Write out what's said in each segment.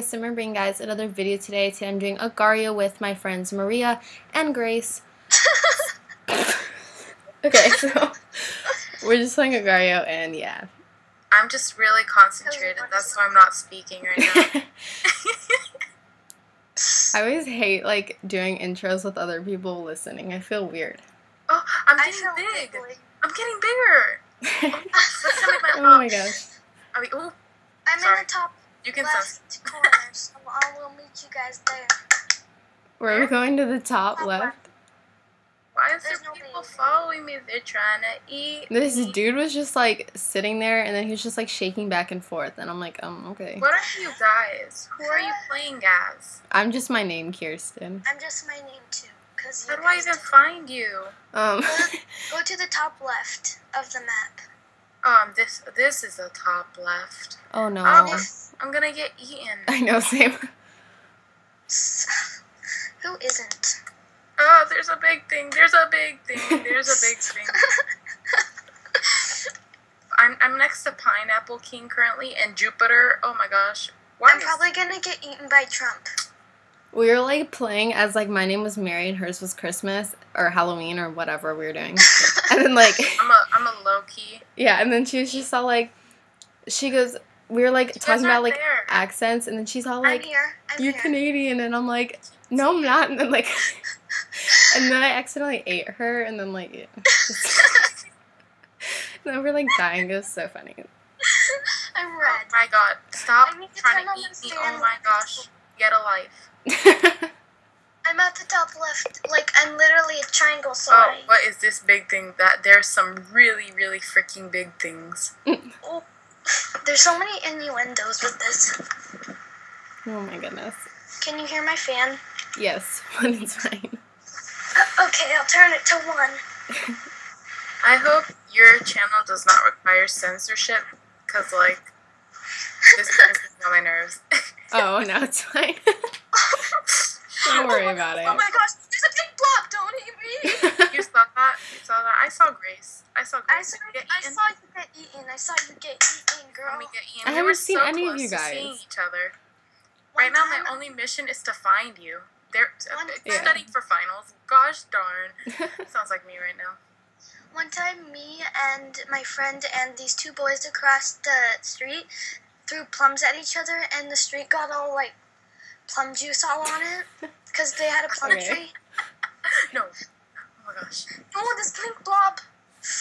guys, Simmer bringing guys another video today. Today I'm doing Agar.io with my friends Maria and Grace. okay, so we're just playing Agar.io and yeah. I'm just really concentrated. That's why I'm not speaking right now. I always hate like doing intros with other people listening. I feel weird. oh, I'm getting feel big. wiggly. I'm getting bigger. Oh, Let's oh my my gosh. I mean, ooh, I'm Sorry. in the top you can left corner, so I will meet you guys there. We're going to the top left. Why is there no people baby. following me? They're trying to eat. This me. dude was just like sitting there and then he was just like shaking back and forth and I'm like, um, okay. What are you guys? Who are you playing as? I'm just my name, Kirsten. I'm just my name too, cause How do I even find you? Um Go to the top left of the map. Um, this this is the top left. Oh no. Oh, I'm gonna get eaten. I know, same. Who isn't? Oh, there's a big thing. There's a big thing. There's a big thing. I'm I'm next to Pineapple King currently and Jupiter. Oh my gosh. Why I'm is- probably gonna get eaten by Trump. We were like playing as like my name was Mary and hers was Christmas or Halloween or whatever we were doing. And then like I'm a I'm a low key. yeah, and then she was just all like she goes we were like talking about like there. accents and then she's all I'm like here. I'm you're here. Canadian and I'm like no I'm not and then like and then I accidentally ate her and then like yeah, just, and then we're like dying. It was so funny. I'm Oh red. my god. Stop I need to trying to eat me. Oh my gosh. Get a life. I'm at the top left. Like I'm literally a triangle, so Oh, I. what is this big thing? That there's some really, really freaking big things. Oh, there's so many innuendos with this. oh my goodness. Can you hear my fan? Yes, when it's fine. Uh, okay, I'll turn it to one. I hope your channel does not require censorship, cause like this is getting on my nerves. Oh no, it's fine. Don't worry about it. Oh my gosh, there's a big blob! Don't eat me! You saw that? You saw that? I saw Grace. I saw I Grace. saw, get I eaten. saw you get eaten. I saw you get eaten, girl. Let me get eaten. I We haven't were seen so any of close you to seeing each other. One right now, time- my only mission is to find you. They're One uh, time- studying for finals. Gosh darn. Sounds like me right now. One time, me and my friend and these two boys across the street threw plums at each other, and the street got all like plum juice all on it because they had a plum Okay. tree. No. Oh my gosh. Oh, this pink blob!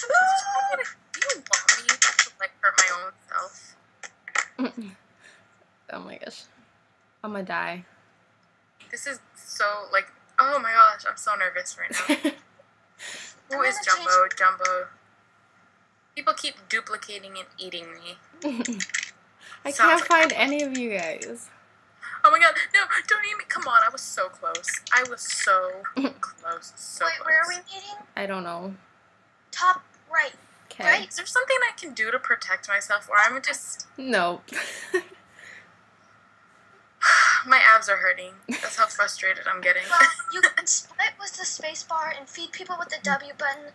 You want me to like hurt my own self? oh my gosh. I'm gonna die. This is so like. Oh my gosh, I'm so nervous right now. Who is I'm Jumbo? Jumbo. People keep duplicating and eating me. I Sounds can't like find that. any of you guys. Oh my god, no, don't eat me. Come on, I was so close. I was so close. So Wait, close. where are we meeting? I don't know. Top right. Okay. Right? Is there something I can do to protect myself or I'm just. Nope. My abs are hurting. That's how frustrated I'm getting. Well, you can split with the space bar and feed people with the W button.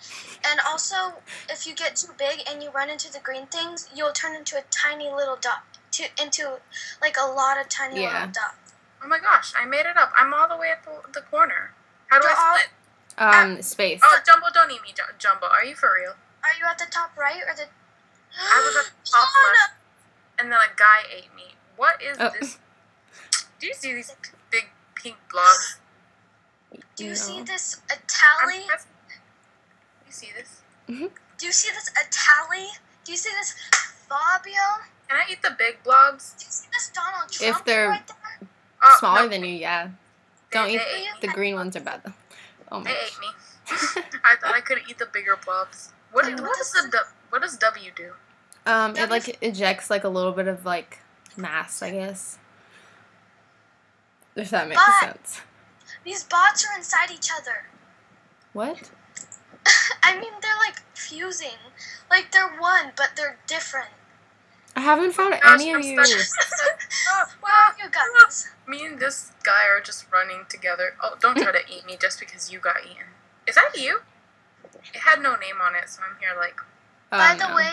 And also, if you get too big and you run into the green things, you'll turn into a tiny little dot. To, into like a lot of tiny Yeah. little dots. Oh my gosh, I made it up. I'm all the way at the, the corner. How do You're all- I split? Um, space. Oh, Jumbo, don't eat me, Jumbo. Are you for real? Are you at the top right or the? I was at the top left, and then a guy ate me. What is Oh. this? Do you see these big pink blobs? Do you No. see this I'm Itali? You see this? Do you see this Itali? Do you see this Fabio? Can I eat the big blobs? Do you see this Donald Trump If they're- right there? Oh, Smaller no, than you, yeah. Don't they eat the green ones are bad though. Oh my They ate me. I thought I could eat the bigger blobs. What, what what does the what does W do? Um, it like ejects like a little bit of like mass, I guess. If that makes But- sense. These bots are inside each other. What? I mean, they're like fusing. Like they're one, but they're different. I haven't found Gosh, any of I'm you. stuck. Oh, Where are you guys? Me and this guy are just running together. Oh, don't try to eat me just because you got eaten. Is that you? It had no name on it, so I'm here like, Oh, By the no. way,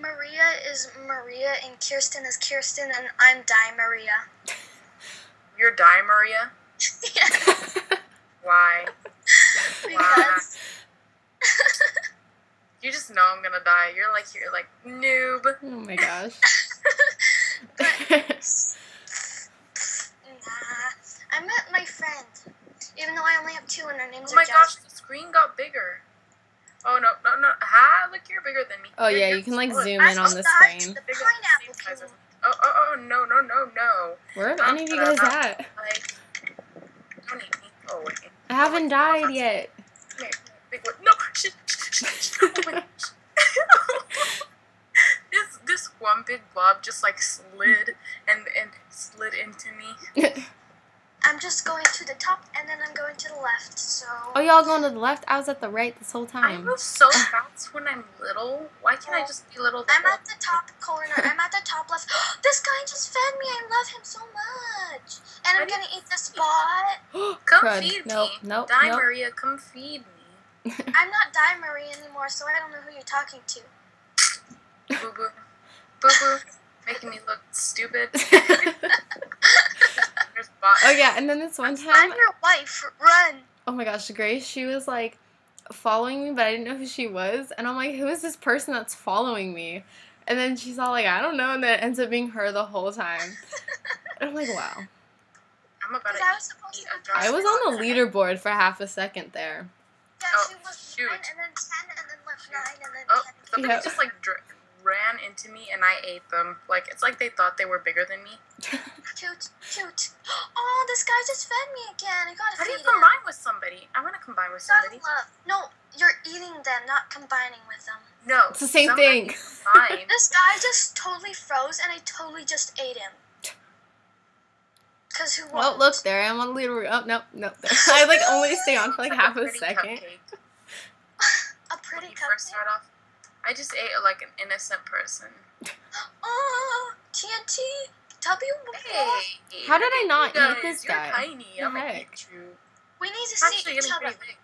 Maria is Maria and Kirsten is Kirsten, and I'm Die Maria. You're die, Maria. yeah, Why? because You just know I'm gonna die. You're like you're like noob. oh my gosh. nah, I met my friend. Even though I only have two and our names Oh my are gosh, Jasmine. the screen got bigger. Oh no no no! Ha! Look, you're bigger than me. oh You're- yeah, you're you can like smaller. zoom in on the screen. the pineapple same size king. as- Oh oh oh no no no no! Where have any of you guys at? Like, don't eat me. Oh wait. I haven't died yet. Come here, big one. No. Shh, shh, shh, shh. Oh my gosh. This this one big blob just like slid and and slid into me. I'm just going to the top and then I'm going to the left. So oh, y'all going to the left? I was at the right this whole time. I time. move so fast when I'm little. Why can't I just be little? I'm at the top corner. I'm at the top left. this guy just fed me. I love him so much. And I I'm gonna eat the spot. Come Crud. feed Nope, me. nope, Die, nope. Maria, come feed me. I'm not Die Marie anymore, so I don't know who you're talking to. Boo boo. Boo boo. Making me look stupid. Oh yeah, and then this one time. I'm your wife. Run. oh my gosh, Grace, she was like following me, but I didn't know who she was, and I'm like, who is this person that's following me? And then she's all like, I don't know, and then it ends up being her the whole time. And I'm like, wow. I'm about to I was eat supposed to eat be a dry I was on the leaderboard for half a second there. Yeah, Oh, she was shoot. nine and then ten and then left nine and then Oh, ten. somebody Yeah. just like dr- ran into me and I ate them. Like it's like they thought they were bigger than me. Cute, cute. Oh, this guy just fed me again. I gotta How do feed you him. combine with somebody? I want to combine with Gotta somebody. love. No, you're eating them, not combining with them. No, It's the same thing. Combine. This guy just totally froze, and I totally just ate him. Cause who Well, won't? look, there I am on the leaderboard. Oh, nope, nope. I like only stay on for like It's half a pretty second. A pretty When you first start off, I just ate like an innocent person. Oh, TNT. W. Hey, How did I at not you eat guys. this You're guy? tiny. I'm The gonna eat you. We need to It's see actually each other. pretty.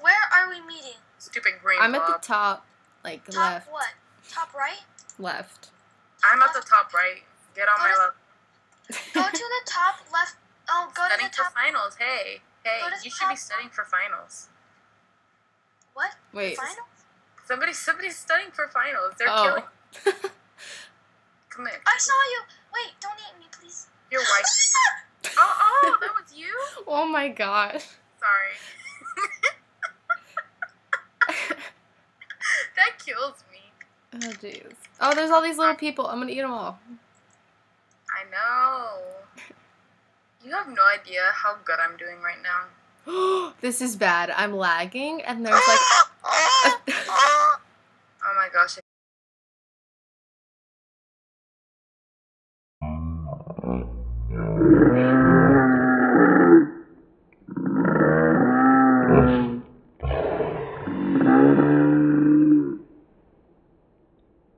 Where are we meeting? Stupid green I'm at the top, like Top left, what? Top right? left. I'm at the top right. Get on Go my left. Go to the top left. Oh, go to Studying the for top. finals. Hey, hey, you should be top. studying for finals. What? Wait. Finals? Somebody, somebody's studying for finals. They're Oh. killing. Come here. I saw you. Wait, don't eat me, please. Your wife. oh, oh, that was you. oh my gosh. Sorry. that kills me. Oh jeez. Oh, there's all these little people. I'm gonna eat them all. I know. You have no idea how good I'm doing right now. this is bad. I'm lagging, and there's like. oh my gosh.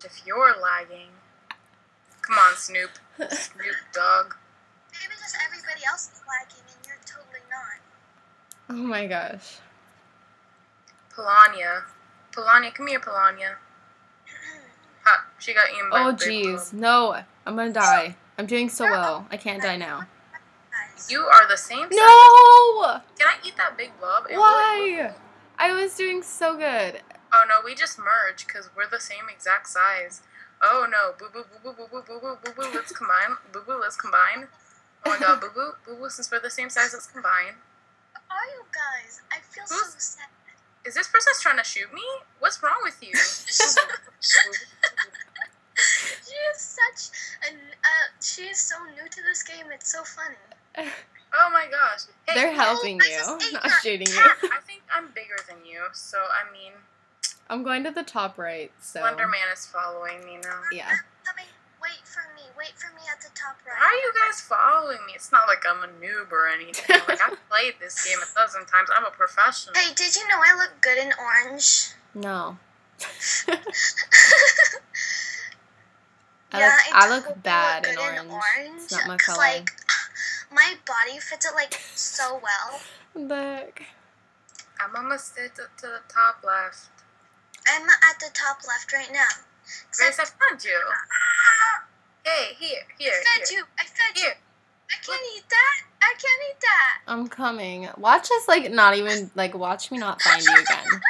If you're lagging, come on, Snoop. Snoop Dogg. Maybe just everybody else is lagging and you're totally not. oh my gosh. Polania. Polania, come here, Polania. Ha, she got eaten by Oh a jeez. No, I'm gonna die. I'm doing so well. I can't die now. You are the same size. No! Can I eat that big blob? It will- Why? I was doing so good. Oh no, we just merged because we're the same exact size. Oh no, boo boo boo boo boo boo boo boo boo boo. Let's combine. Boo boo, let's combine. Oh my god, boo boo boo boo. Since we're the same size, let's combine. Where are you guys? I feel so sad. Is this person's trying to shoot me? What's wrong with you? She is such an. Uh, she is so new to this game. It's so funny. oh my gosh. Hey, They're helping I you, not your shooting you. I think I'm bigger than you, so I mean, I'm going to the top right, so. Slender Man is following me now. Yeah. Wait for me. Wait for me at the top right. Why are you guys following me? It's not like I'm a noob or anything. Like I've played this game a dozen times. I'm a professional. Hey, did you know I look good in orange? No. I yeah, look, I totally look bad in good orange. orange. It's not my 'cause, color. Like, my body fits it like so well. Look. I'm almost at to the top left. I'm at the top left right now. Grace, I found you. Hey, here, here, I fed here. you. I fed you. Here. I can't eat that. I can't eat that. I'm coming. Watch us like not even like watch me not find you again.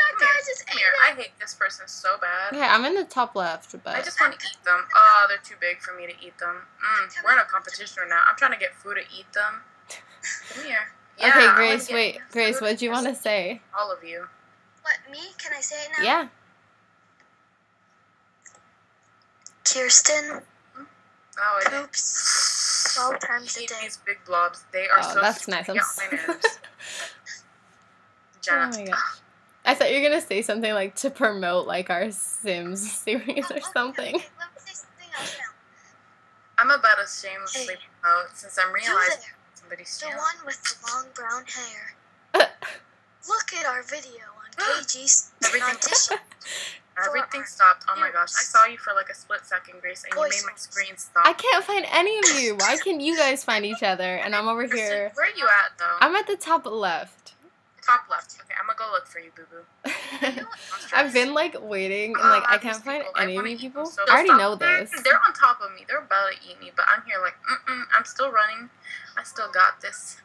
That guy here, just ate here. I hate this person so bad. Okay, I'm in the top left, but I just want to eat them. Oh, they're too big for me to eat them. Mm, we're in a competition right now. I'm trying to get food to eat them. Come here. Yeah, okay, Grace. Wait, Grace. What do you want to say? All of you. What, me? Can I say it now? Yeah. Kirsten Oh, I did. poops 12 times a day. these big blobs. They are Oh, so that's nice. I'm on s- my nerves. Jenna. Oh my gosh. I thought you were gonna say something like to promote like our Sims series Oh, or something. okay, Let me say something else now. I'm about to shamelessly Hey. promote since I'm You realizing there, somebody's the channel. one with the long brown hair. Look at our video on KG's Everything- audition. Everything stopped. Oh my gosh. I saw you for like a split second, Grace, and you made my screen stop. I can't find any of you. Why can't you guys find each other and I'm over Kristen, here? Where are you at though? I'm at the top left. Top left. Okay, I'm gonna go look for you, boo boo. I've been like waiting and uh, like I can't find any of you people. I already know this. They're on top of me. They're about to eat me, but I'm here like, mm-mm, I'm still running. I still got this.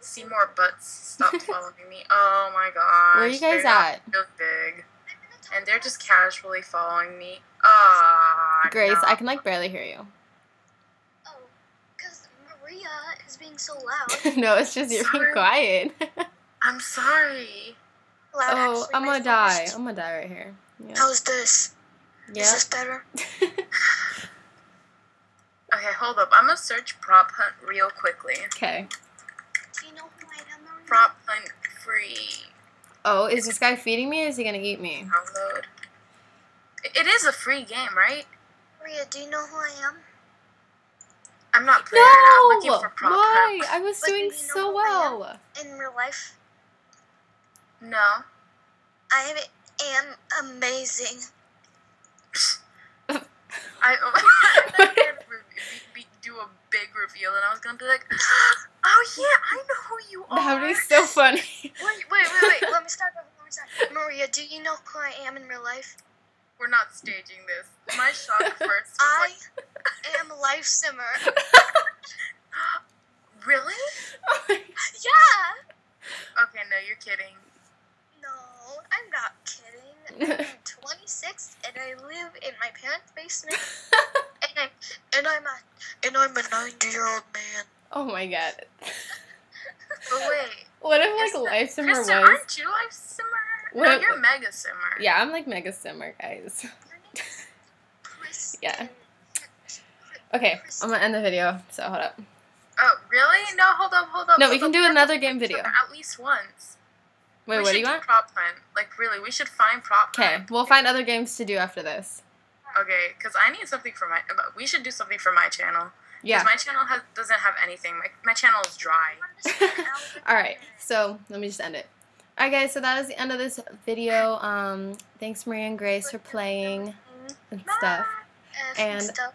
See more butts. Stop following me. Oh my gosh. Where are you guys they're at? Real big. And they're just casually following me. Ah. Grace, no. I can like barely hear you. Oh, because Maria is being so loud. no, it's just you're being quiet. I'm sorry. Loud oh, actually I'm gonna die. sense. I'm gonna die right here. Yeah. How's this? Yeah. Is this better? Okay, hold up. I'm gonna search prop hunt real quickly. okay. Prop hunt free. Oh, is this guy feeding me or is he gonna eat me? Download. It- It is a free game, right? Maria, do you know who I am? I'm not playing it. I'm No! looking for prop Why? hunt. I was But do doing you know so who I am? well. In real life, No. I am amazing. I, I thought you were gonna re- be- be- do a big reveal, and I was gonna be like, "Oh yeah, I know who you are." That would be so funny. Wait, wait, wait, wait. Let me start over. Let me start. Maria, do you know who I am in real life? We're not staging this. My shock first was I like, am Life Simmer. "Really? Yeah. Okay, no, you're kidding." No, I'm not kidding. I'm 26 and I live in my parents' basement. and I'm and I'm a and I'm a 90 year old man. oh my god. But wait, What if like Life Simmer was? aren't you life simmer? No, What- you're mega simmer. Yeah, I'm like Mega Simmer, guys. Yeah. Okay, I'm gonna end the video. So hold up. Oh, really? No, hold up, hold up. No, hold we can up. do another game video. At least once. Wait, we what do you want? Prop hunt. Like really, we should find prop Okay, we'll find other games to do after this. Okay, because I need something for my. We should do something for my channel. Yeah. Because my channel has doesn't have anything. My my channel is dry. All right, so let me just end it. All right, guys. So that is the end of this video. Um, thanks Maria and Grace for playing and stuff. And- stuff.